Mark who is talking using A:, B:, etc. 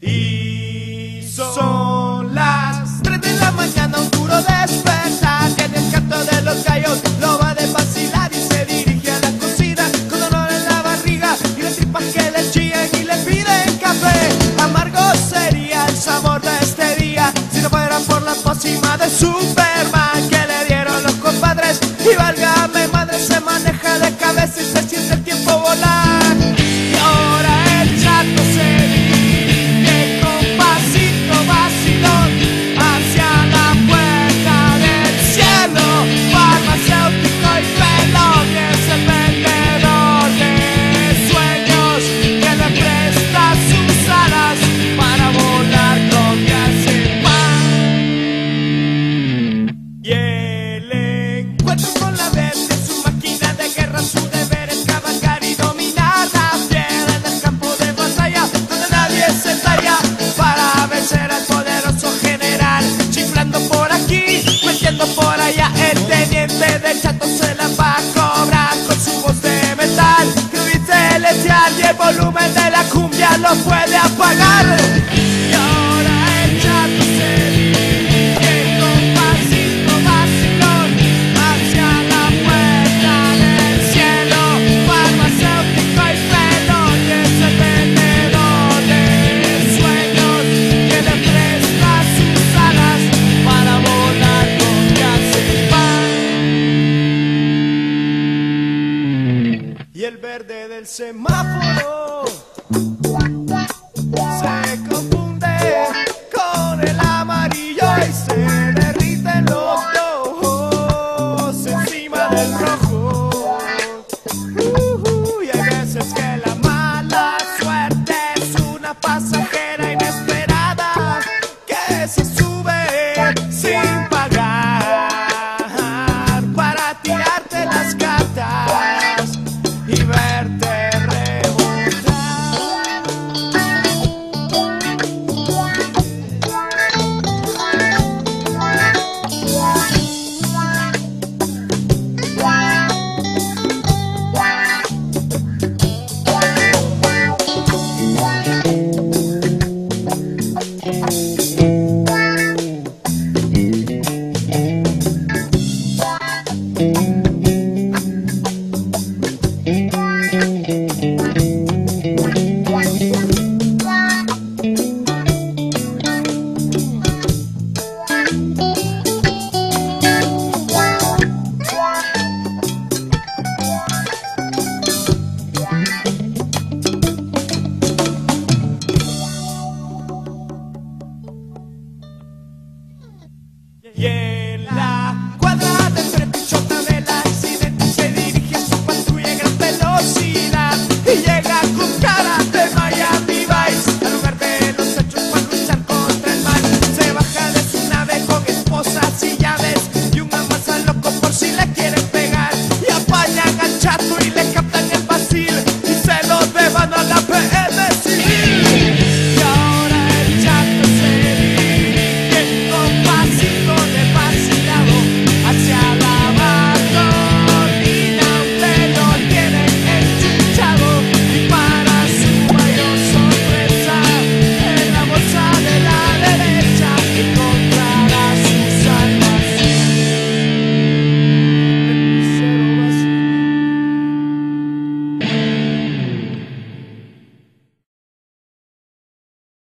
A: Y son las 3 de la mañana, un duro despertar. En el canto de los gallos lo va de vacilar y se dirige a la cocina con dolor en la barriga y las tripas que le chillan y le piden café. Amargo sería el sabor de este día si no fuera por la pócima de Superman teniente del chato se la va a cobrar con su voz de metal, que celestial y el volumen de la cumbia lo puede apagar. el verde del semáforo se confunde con el amarillo y se derriten los dos encima del rojo. Uh, uh, y hay veces que la mala suerte es una pasajera.